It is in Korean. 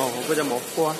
어, 뭐, 보자 먹고 와.